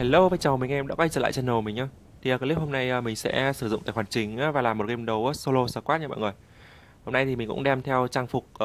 Hello và chào mừng em đã quay trở lại channel mình nhé Thì à, clip hôm nay à, mình sẽ sử dụng tài khoản chính à, và làm một game đấu solo squad nha mọi người. Hôm nay thì mình cũng đem theo trang phục uh,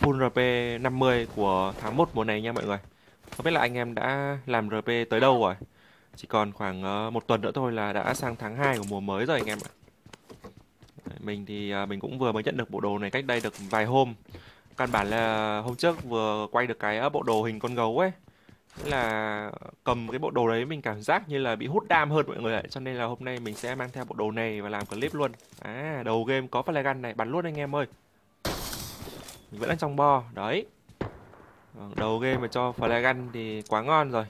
full RP 50 của tháng 1 mùa này nha mọi người. Không biết là anh em đã làm RP tới đâu rồi? Chỉ còn khoảng uh, một tuần nữa thôi là đã sang tháng 2 của mùa mới rồi anh em ạ. Mình thì uh, mình cũng vừa mới nhận được bộ đồ này cách đây được vài hôm. Căn bản là hôm trước vừa quay được cái bộ đồ hình con gấu ấy là cầm cái bộ đồ đấy mình cảm giác như là bị hút đam hơn mọi người ạ. Cho nên là hôm nay mình sẽ mang theo bộ đồ này và làm clip luôn. À đầu game có flash này, bắn luôn anh em ơi. Mình vẫn đang trong bo, đấy. Vâng, đầu game mà cho flash thì quá ngon rồi.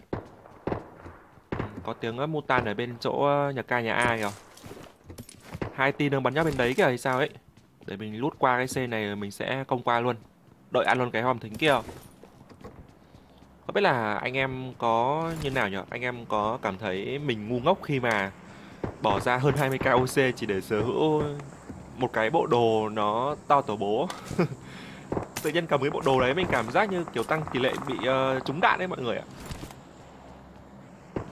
Ừ, có tiếng ờ, mutan ở bên chỗ ờ, nhà ca, nhà A kìa. Hai tin đang bắn nhau bên đấy kìa hay sao ấy. Để mình lút qua cái c này rồi mình sẽ công qua luôn. Đợi ăn luôn cái hòm thính kia biết là anh em có như nào nhỉ? Anh em có cảm thấy mình ngu ngốc khi mà bỏ ra hơn 20k OC chỉ để sở hữu một cái bộ đồ nó to tổ bố? Tự nhiên cầm cái bộ đồ đấy mình cảm giác như kiểu tăng tỷ lệ bị uh, trúng đạn đấy mọi người ạ.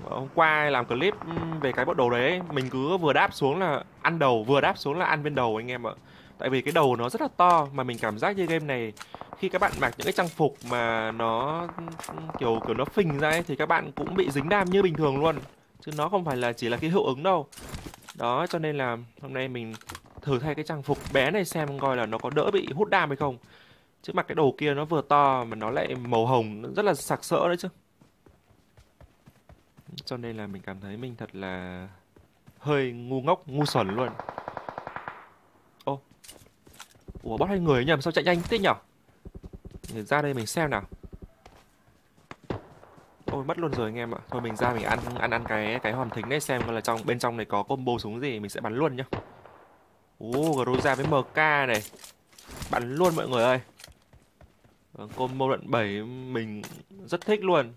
Hôm qua làm clip về cái bộ đồ đấy Mình cứ vừa đáp xuống là ăn đầu Vừa đáp xuống là ăn bên đầu anh em ạ. Tại vì cái đầu nó rất là to Mà mình cảm giác như game này khi các bạn mặc những cái trang phục mà nó kiểu kiểu nó phình ra ấy, thì các bạn cũng bị dính đam như bình thường luôn. Chứ nó không phải là chỉ là cái hiệu ứng đâu. Đó cho nên là hôm nay mình thử thay cái trang phục bé này xem coi là nó có đỡ bị hút đam hay không. Chứ mặc cái đồ kia nó vừa to mà nó lại màu hồng rất là sặc sỡ đấy chứ. Cho nên là mình cảm thấy mình thật là hơi ngu ngốc ngu xuẩn luôn. Ô ủa bắt hai người nhầm sao chạy nhanh thế nhở? Ra đây mình xem nào. Ôi, mất luôn rồi anh em ạ. Thôi, mình ra mình ăn ăn ăn cái cái hòm thính này xem coi là trong, bên trong này có combo súng gì mình sẽ bắn luôn nhá. Ồ Groza với MK này. Bắn luôn mọi người ơi. Vâng, combo đoạn 7 mình rất thích luôn.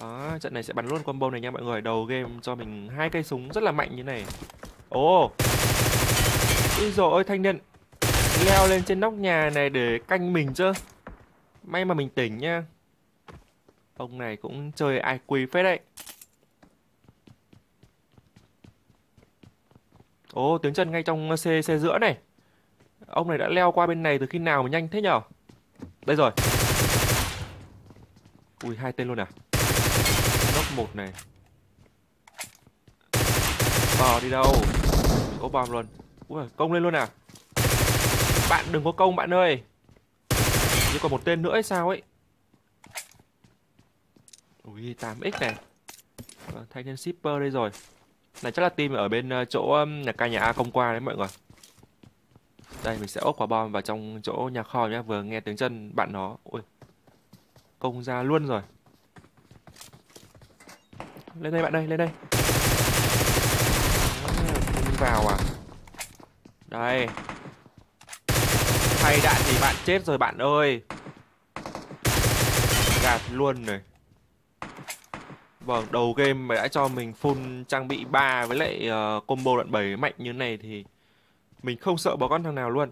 Đó, trận này sẽ bắn luôn combo này nha mọi người. Đầu game cho mình hai cây súng rất là mạnh như này. Ồ. Ui rồi ôi, thanh niên leo lên trên nóc nhà này để canh mình chứ. May mà mình tỉnh nha Ông này cũng chơi ai quỳ phết đấy. Ồ, tiếng chân ngay trong xe xe giữa này. Ông này đã leo qua bên này từ khi nào mà nhanh thế nhở? Đây rồi. Ui, hai tên luôn à? Nóc một này. Bò đi đâu? Có bom luôn. Ui, công lên luôn à? Bạn đừng có công bạn ơi. Như còn một tên nữa hay sao ấy? Ui 8x này. Vâng, Thanh niên shipper đây rồi. Này chắc là team ở bên ờ, chỗ nhà ca nhà A công qua đấy mọi người. Đây mình sẽ ốp quả bom vào trong chỗ nhà kho nhá Vừa nghe tiếng chân bạn nó. Ui Công ra luôn rồi. Lên đây bạn ơi lên đây. Vào à? Đây thay đạn thì bạn chết rồi bạn ơi Gạt luôn này Vâng, đầu game mà đã cho mình full trang bị 3 với lại uh, combo đoạn 7 mạnh như này thì mình không sợ bỏ con thằng nào luôn.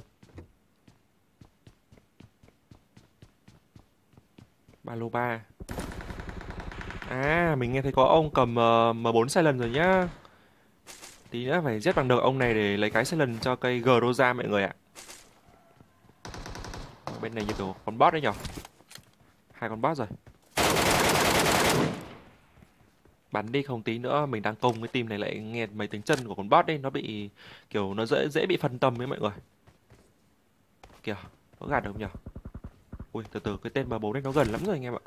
Ba lô 3. À, mình nghe thấy có ông cầm ờ, uh, M4 silent rồi nhá. Tí nữa phải giết bằng được ông này để lấy cái silent cho cây Groza mọi người ạ bên này như đồ, con boss đấy nhở? Hai con boss rồi. Bắn đi không tí nữa mình đang công cái team này lại nghe mấy tiếng chân của con boss đấy nó bị kiểu nó dễ dễ bị phân tâm với mọi người. Kìa có gạt được không nhở? Ui từ từ cái tên mà bố đấy nó gần lắm rồi anh em ạ.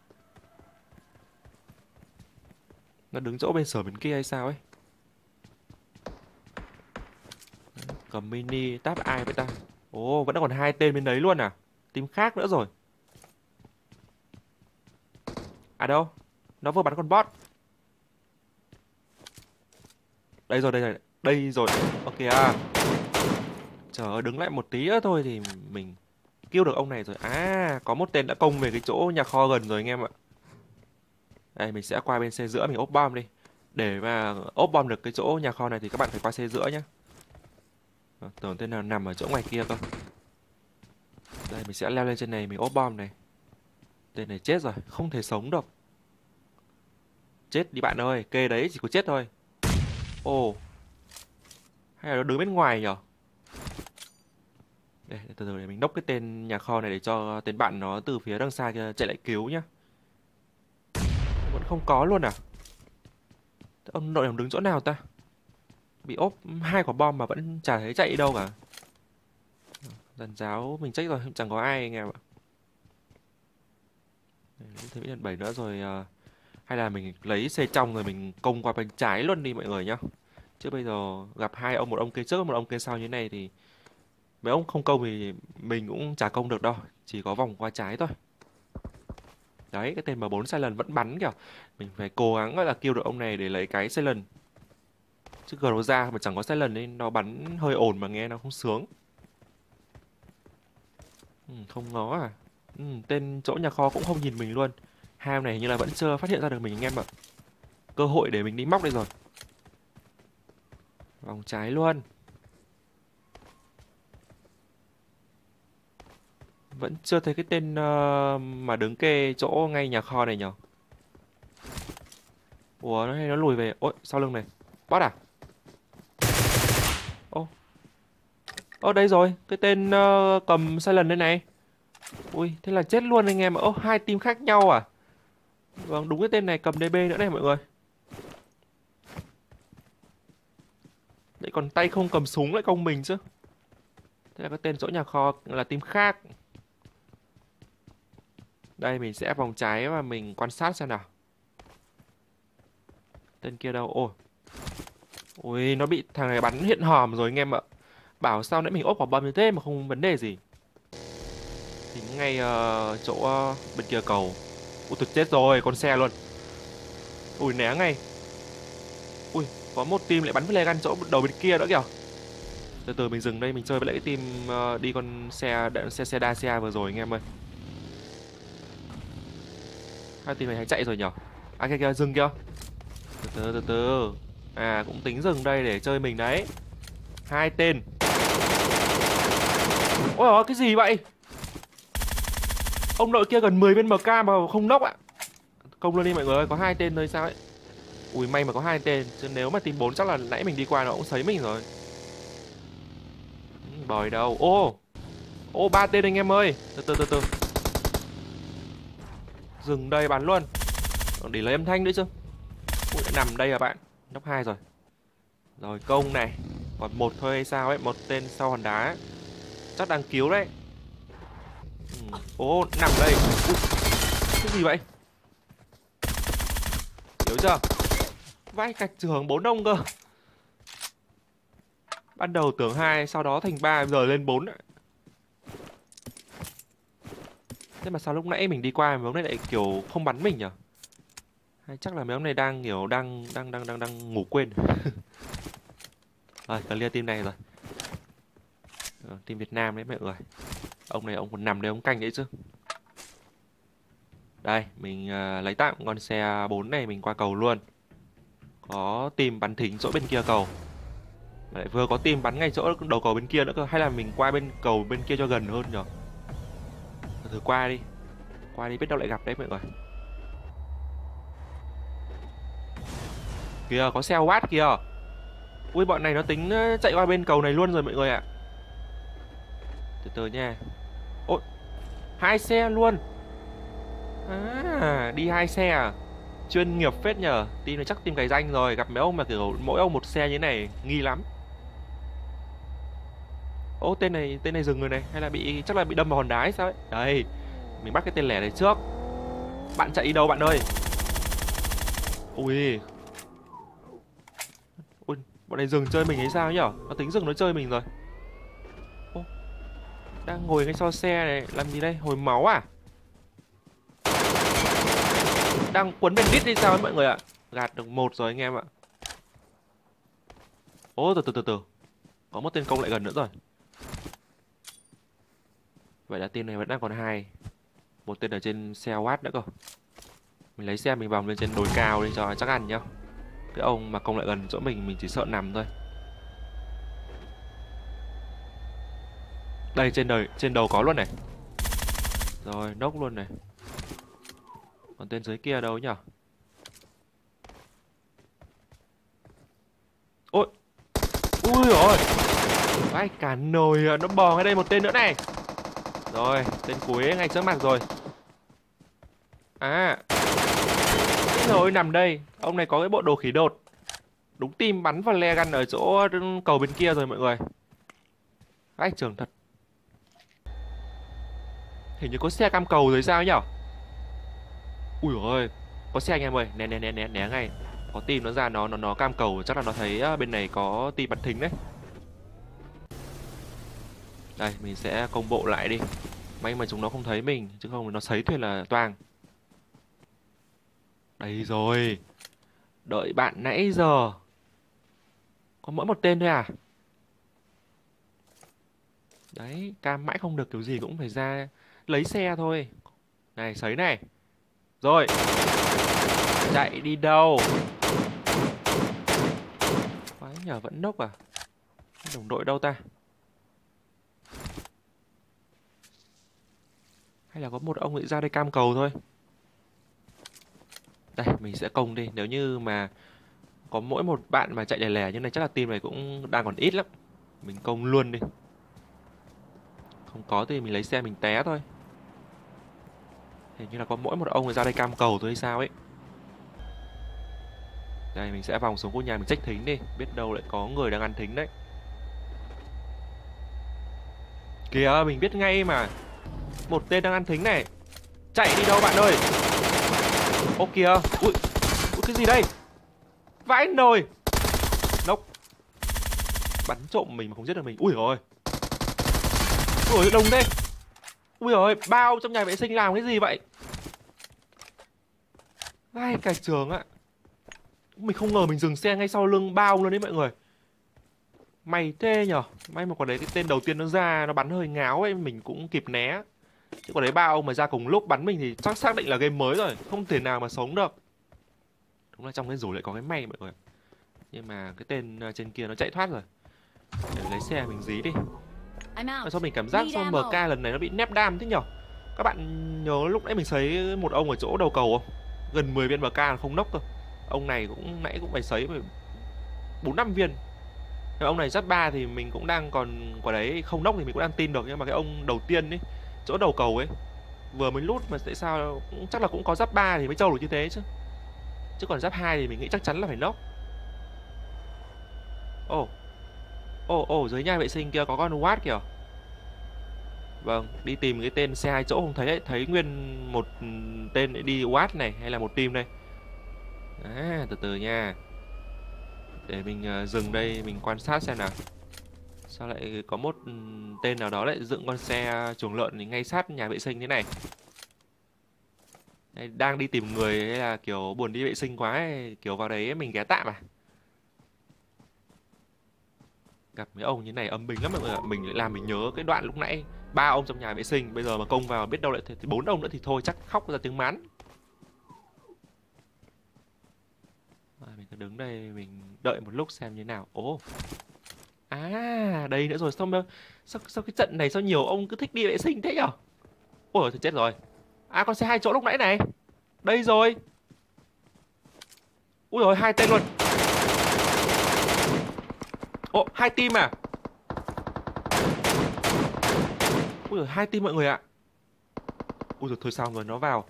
Nó đứng chỗ bên sở bên kia hay sao ấy? Cầm mini táp ai vậy ta? Ồ vẫn còn hai tên bên đấy luôn à? Team khác nữa rồi. À đâu? Nó vừa bắn con bot. Đây rồi đây rồi Đây rồi. Ok à Trời ơi, đứng lại một tí nữa thôi thì mình kêu được ông này rồi. À có một tên đã công về cái chỗ nhà kho gần rồi anh em ạ. Đây, mình sẽ qua bên xe giữa, mình ốp bom đi. Để mà ốp bom được cái chỗ nhà kho này thì các bạn phải qua xe giữa nhá. Ờ, tưởng tên nào nằm ở chỗ ngoài kia cơ đây mình sẽ leo lên trên này mình ốp bom này Tên này chết rồi Không thể sống được Chết đi bạn ơi, kê đấy chỉ có chết thôi. Ồ. Hay là nó đứng bên ngoài nhở? Đây, từ từ để mình nốc cái tên nhà kho này để cho tên bạn nó từ phía đằng xa kia chạy lại cứu nhá. Vẫn không có luôn à? Ông nội đứng chỗ nào ta? Bị ốp hai quả bom mà vẫn chả thấy chạy đâu cả. Dần giáo mình trách rồi, chẳng có ai anh em ạ. Thêm ít bảy 7 nữa rồi uh, hay là mình lấy xe trong rồi mình công qua bên trái luôn đi mọi người nhá. Chứ bây giờ gặp hai ông một ông kia trước một ông kia sau như này thì mấy ông không công thì mình cũng chả công được đâu, chỉ có vòng qua trái thôi. Đấy, cái tên M4 sai lần vẫn bắn kìa. Mình phải cố gắng gọi là kêu được ông này để lấy cái sai lần. Chứ gờ nó ra mà chẳng có sai lần nên nó bắn hơi ổn mà nghe nó không sướng. Ừ, không ngó à. Ừ, tên chỗ nhà kho cũng không nhìn mình luôn. Hai này hình như là vẫn chưa phát hiện ra được mình anh em ạ. Cơ hội để mình đi móc đây rồi. Vòng trái luôn. Vẫn chưa thấy cái tên uh, mà đứng kê chỗ ngay nhà kho này nhở Ủa nó hay nó lùi về Ôi sau lưng này Bot à Ô Ơ đây rồi Cái tên uh, cầm silent đây này. Ui thế là chết luôn anh em ạ, Ô hai team khác nhau à? Vâng đúng cái tên này cầm DB nữa này mọi người. Đấy còn tay không cầm súng lại công mình chứ. Thế là cái tên chỗ nhà kho là team khác. Đây mình sẽ vòng trái và mình quan sát xem nào. Tên kia đâu? Ôi. Ui nó bị thằng này bắn hiện hòm rồi anh em ạ. Bảo sao nãy mình ốp quả bom như thế mà không vấn đề gì. Thì ngay uh, chỗ uh, bên kia cầu. Ui tôi chết rồi con xe luôn. Ui né ngay. Ui có một team lại bắn với gan chỗ đầu bên kia nữa kìa. Từ từ mình dừng đây mình chơi với lại cái team uh, đi con xe xe xe Dacia vừa rồi anh em ơi. Hai team này hay chạy rồi nhở? À kia kia dừng kia từ từ từ từ. À cũng tính dừng đây để chơi mình đấy hai tên. Ôi cái gì vậy? Ông nội kia gần 10 viên mk mà không nốc ạ. Công luôn đi mọi người ơi có hai tên nơi sao ấy. Ui may mà có hai tên chứ nếu mà tìm bốn chắc là nãy mình đi qua nó cũng sấy mình rồi. Ừ, Bòi đâu. Ô ô ba tên anh em ơi. Từ từ từ từ. Dừng đây bắn luôn. Để lấy âm thanh nữa chứ. Ui, đã nằm đây à bạn. Nóc hai rồi. Rồi công này. Còn một thôi hay sao ấy Một tên sau hòn đá Chắc đang cứu đấy. Ừ. oh, nằm đây. Ui, Cái gì vậy? Hiểu chưa? Vai cạch trường bốn ông cơ. Ban đầu tưởng hai Sau đó thành ba Giờ lên bốn Thế mà sao lúc nãy mình đi qua mà hôm này lại kiểu không bắn mình nhỉ? Hay chắc là mấy ông này đang kiểu đang đang đang đang đang ngủ quên. rồi, clear team này rồi. Ờ, team Việt Nam đấy mọi người. Ông này ông còn nằm đây ông canh đấy chứ. Đây, mình uh, lấy tạm con xe 4 này mình qua cầu luôn. Có team bắn thính chỗ bên kia cầu. Lại vừa có team bắn ngay chỗ đầu cầu bên kia nữa cơ hay là mình qua bên cầu bên kia cho gần hơn nhở? thử qua đi qua đi biết đâu lại gặp đấy mọi người kìa có xe watt kìa ui, bọn này nó tính ờ, chạy qua bên cầu này luôn rồi mọi người ạ. Từ từ nha. Ôi, hai xe luôn. À đi hai xe à? Chuyên nghiệp phết nhờ. Team này chắc tìm cái danh rồi. Gặp mấy ông mà kiểu mỗi ông một xe như thế này, nghi lắm. Ô, tên này tên này dừng người này. Hay là bị, chắc là bị đâm vào hòn đá hay sao ấy? Đây, mình bắt cái tên lẻ này trước. Bạn chạy đi đâu bạn ơi? Ui bọn này dừng chơi mình hay sao nhở nó tính dừng nó chơi mình rồi. Ô, đang ngồi ngay sau xe này, làm gì đây? Hồi máu à? Đang quấn bên đi sao ấy mọi người ạ? Gạt được một rồi anh em ạ. Ô, từ từ từ từ. Có một tên công lại gần nữa rồi. Vậy là tên này vẫn đang còn hai. Một tên ở trên xe watt nữa cơ. Mình lấy xe mình vòng lên trên đồi cao đi cho chắc ăn nhá cái ông mà công lại gần chỗ mình mình chỉ sợ nằm thôi. Đây trên đời trên đầu có luôn này. Rồi nốc luôn này. Còn tên dưới kia đâu nhở? Ôi! Ui rồi vãi cả nồi à, nó bò ngay đây một tên nữa này. Rồi tên cuối ngay trước mặt rồi. À! Rồi nằm đây. Ông này có cái bộ đồ khí đột. Đúng tim bắn vào le gan ở chỗ ừ, cầu bên kia rồi mọi người. Vãi trường thật. Hình như có xe cam cầu rồi sao nhỉ? Ui ơi có xe anh em ơi. Né né né né né ngay. Có tim nó ra, nó nó nó cam cầu. Chắc là nó thấy ờ, bên này có tim bắn thính đấy. Đây, mình sẽ công bộ lại đi. May mà chúng nó không thấy mình, chứ không nó thấy thuyền là toang đây rồi. Đợi bạn nãy giờ. Có mỗi một tên thôi à? Đấy cam mãi không được kiểu gì cũng phải ra lấy xe thôi. Này, sấy này. Rồi. Chạy đi đâu? Quái, nhờ vẫn nốc à? Đồng đội đâu ta? Hay là có một ông ấy ra đây cam cầu thôi? Đây, mình sẽ công đi. Nếu như mà có mỗi một bạn mà chạy lẻ lẻ như này, chắc là team này cũng đang còn ít lắm. Mình công luôn đi. Không có thì mình lấy xe mình té thôi. Hình như là có mỗi một ông ra đây cam cầu thôi hay sao ấy. Đây, mình sẽ vòng xuống khu nhà mình trách thính đi. Biết đâu lại có người đang ăn thính đấy. Kìa, mình biết ngay mà. Một tên đang ăn thính này. Chạy đi đâu bạn ơi? Ô kìa. Ui, ui cái gì đây? Vãi nồi. Nốc. Bắn trộm mình mà không giết được mình. Ui rồi ui đông thế. Ui rồi bao trong nhà vệ sinh làm cái gì vậy? Ai cả trường ạ? Mình không ngờ mình dừng xe ngay sau lưng bao luôn đấy mọi người. Mày thế nhở May mà còn đấy cái tên đầu tiên nó ra Nó bắn hơi ngáo ấy Mình cũng kịp né. Chứ còn đấy ba ông mà ra cùng lúc bắn mình thì chắc xác định là game mới rồi Không thể nào mà sống được. Đúng là trong cái rủ lại có cái may mọi người Nhưng mà cái tên ờ, trên kia nó chạy thoát rồi. Để lấy xe mình dí đi. Mà sao mình cảm giác sao MK lần này nó bị nép đam thế nhở? Các bạn nhớ lúc nãy mình thấy một ông ở chỗ đầu cầu không? Gần 10 viên MK là không nốc thôi Ông này cũng nãy cũng phải sấy bốn năm viên. Ông này giáp ba thì mình cũng đang còn quả đấy không nốc thì mình cũng đang tin được. Nhưng mà cái ông đầu tiên ấy chỗ đầu cầu ấy. Vừa mới lút mà tại sao cũng chắc là cũng có giáp ba thì mới trâu được như thế chứ. Chứ còn giáp hai thì mình nghĩ chắc chắn là phải nốc ồ. Ồ ồ, dưới nhà vệ sinh kia có con watt kìa. Vâng đi tìm cái tên xe hai chỗ không thấy ấy. thấy nguyên một tên đi watt này hay là một team đây. À từ từ nha. Để mình ờ, dừng đây, mình quan sát xem nào sao lại có một ừ, tên nào đó lại dựng con xe chuồng lợn ngay sát nhà vệ sinh thế này? Đang đi tìm người hay là kiểu buồn đi vệ sinh quá ấy, kiểu vào đấy mình ghé tạm à? Gặp mấy ông như này âm bình lắm mọi người ạ. Mình lại làm mình nhớ cái đoạn lúc nãy ba ông trong nhà vệ sinh bây giờ mà công vào biết đâu lại thì bốn ông nữa thì thôi chắc khóc ra tiếng mán. À, mình cứ đứng đây mình đợi một lúc xem như nào. Ố à đây nữa rồi sao sao, sao cái trận này sao nhiều ông cứ thích đi vệ sinh thế nhở? Ôi trời chết rồi. À con xe hai chỗ lúc nãy này. Đây rồi. Ui rồi hai tên luôn. Ồ hai team à? Ui rồi hai team mọi người ạ. Ui rồi thôi sao rồi nó vào.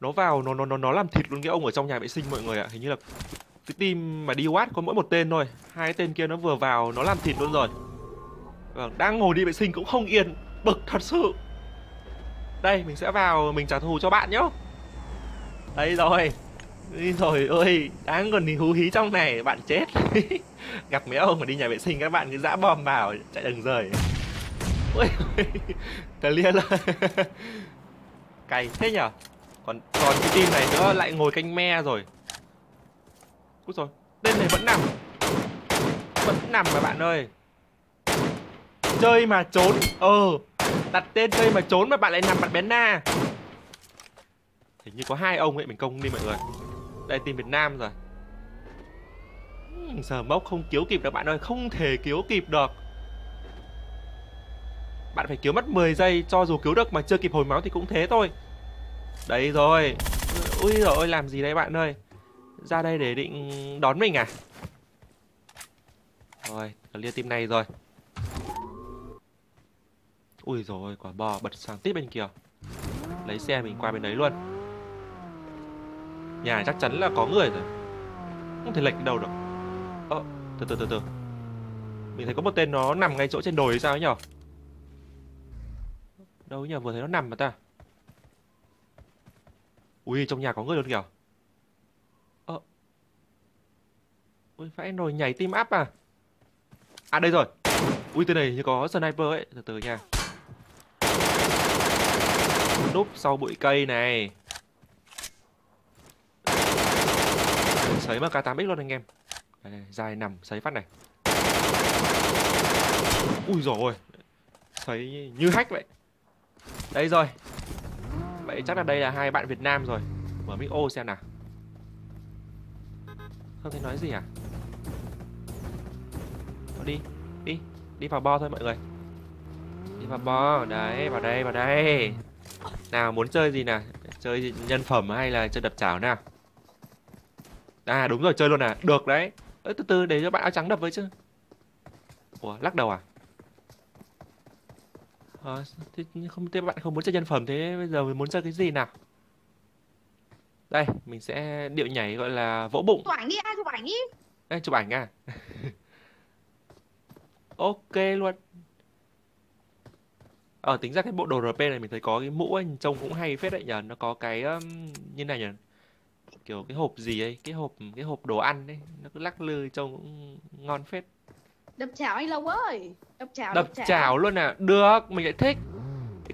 Nó vào nó nó nó nó làm thịt luôn cái ông ở trong nhà vệ sinh mọi người ạ. Hình như là cái team mà đi watt có mỗi một tên thôi. Hai tên kia nó vừa vào, nó làm thịt luôn rồi. Vâng đang ngồi đi vệ sinh cũng không yên, bực thật sự. Đây, mình sẽ vào mình trả thù cho bạn nhá. Đây rồi. Rồi ơi đáng còn thì hú hí trong này, bạn chết. Gặp mấy ông mà đi nhà vệ sinh, các bạn cứ dã bom vào, chạy đừng rời. Ôi clear là cày thế nhở? Còn còn cái team này nữa lại ngồi canh me rồi. Úi rồi Tên này vẫn nằm. Vẫn nằm mà bạn ơi. Chơi mà trốn Ờ Đặt tên chơi mà trốn mà bạn lại nằm mặt bén na. Hình như có hai ông ấy, mình công đi mọi người. Đây tìm Việt Nam rồi. Giờ mốc không cứu kịp được bạn ơi, Không thể cứu kịp được. Bạn phải cứu mất 10 giây, Cho dù cứu được mà chưa kịp hồi máu thì cũng thế thôi. Đấy rồi. Ui rồi làm gì đây bạn ơi? Ra đây để định đón mình à Rồi, clear team này rồi. Ui rồi quả bò bật sang tiếp bên kia. Lấy xe mình qua bên đấy luôn. Nhà chắc chắn là có người rồi. Không thể lệch đâu được. Ơ, từ từ từ từ. Mình thấy có một tên nó nằm ngay chỗ trên đồi hay sao ấy nhở? Đâu nhờ vừa thấy nó nằm mà ta. Ui trong nhà có người luôn kìa. Ơ. Ui phải nồi nhảy team up à? À đây rồi. Ui tên này như có sniper ấy, từ từ nha. Núp sau bụi cây này. Sấy mà K8X luôn anh em. Đây, đây, dài nằm sấy phát này. Ui rồi ôi. Sấy như hack vậy. Đây rồi. Vậy chắc là đây là hai bạn Việt Nam rồi. Mở mic ô xem nào. Không thấy nói gì à? Đi, đi, đi vào bo thôi mọi người. Đi vào bo, đấy, vào đây, vào đây. Nào muốn chơi gì nào? Chơi nhân phẩm hay là chơi đập chảo nào? À đúng rồi, chơi luôn à. Được đấy. Ơ, từ từ để cho bạn áo trắng đập với chứ. Ủa, lắc đầu à? Ờ, thế không thế bạn không muốn chơi nhân phẩm thế bây giờ mình muốn chơi cái gì nào? Đây, mình sẽ điệu nhảy gọi là vỗ bụng. chụp ảnh đi ai chụp ảnh đi Đây, chụp ảnh à? Ok luôn. Ờ, tính ra cái bộ đồ RP này mình thấy có cái mũ ấy, trông cũng hay phết đấy nhờ. Nó có cái um, như này nhỉ? Kiểu cái hộp gì ấy, cái hộp cái hộp đồ ăn ấy, nó cứ lắc lư trông cũng ngon phết. đập chảo anh lâu ơi đập chảo Đập chảo luôn à? Được, mình lại thích.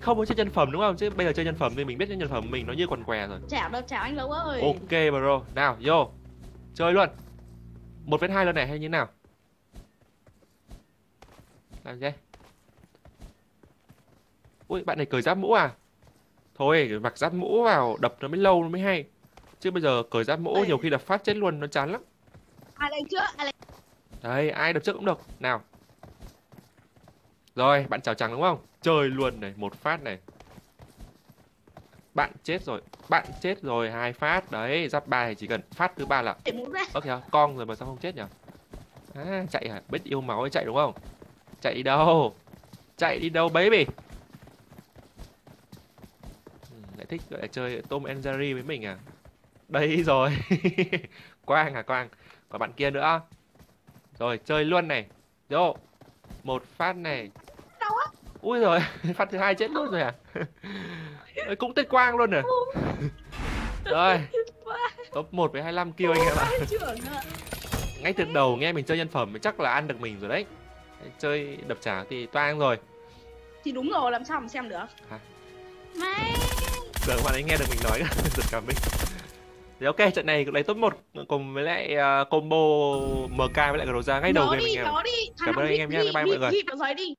Không muốn chơi nhân phẩm đúng không? Chứ bây giờ chơi nhân phẩm thì mình biết nhân phẩm mình nó như quần què rồi. chảo đập chảo anh lâu ơi Ok bro, nào vô. Chơi luôn. Một vs hai luôn này hay như nào? Làm gì? Ui, bạn này cởi giáp mũ à? Thôi, mặc giáp mũ vào đập nó mới lâu nó mới hay. Chứ bây giờ cởi giáp mũ Ê. nhiều khi đập phát chết luôn nó chán lắm. ai lên trước ai lên Đấy, ai đập trước cũng được. Nào. Rồi, bạn chào trắng đúng không? Chơi luôn này, một phát này. Bạn chết rồi, bạn chết rồi, hai phát. Đấy, giáp ba thì chỉ cần phát thứ ba là Ơ kìa, con rồi mà sao không chết nhỉ? À, chạy hả? Biết yêu máu chạy đúng không? Chạy đi đâu? Chạy đi đâu baby? Ừ, lại thích gọi là chơi Tom and Jerry với mình à? Đây rồi. Quang à Quang. Còn bạn kia nữa. Rồi, chơi luôn này. Vô. Một phát này. đâu á Ui rồi, phát thứ hai chết luôn rồi à? Cũng tên Quang luôn rồi. Rồi, top 1 với 25 kill anh em ạ. ngay từ đầu nghe mình chơi nhân phẩm thì chắc là ăn được mình rồi đấy chơi đập trả thì toang rồi. Thì đúng rồi làm sao mà xem được? Hả? mày giờ bạn ấy nghe được mình nói giật cả mình. Thì ok trận này lấy top 1 cùng với lại uh, combo MK với lại Groza ngay đầu game đi anh em nhớ đi. Cảm ơn anh em nhé. Bye bye mọi người. vào giấy đi